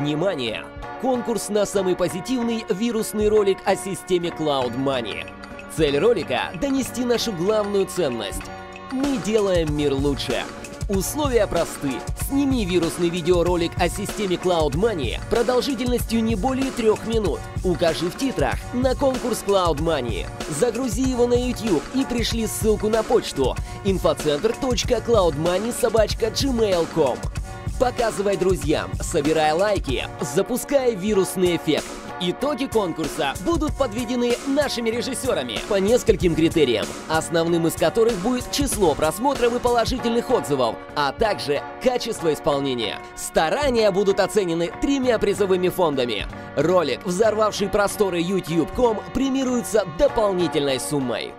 Внимание! Конкурс на самый позитивный вирусный ролик о системе Cloud Money. Цель ролика – донести нашу главную ценность. Мы делаем мир лучше. Условия просты. Сними вирусный видеоролик о системе Cloud Money продолжительностью не более трех минут. Укажи в титрах на конкурс Cloud Money. Загрузи его на YouTube и пришли ссылку на почту infocenter.cloudmoney.gmail.com Показывай друзьям, собирай лайки, запускай вирусный эффект. Итоги конкурса будут подведены нашими режиссерами по нескольким критериям, основным из которых будет число просмотров и положительных отзывов, а также качество исполнения. Старания будут оценены тремя призовыми фондами. Ролик, взорвавший просторы YouTube.com, премируется дополнительной суммой.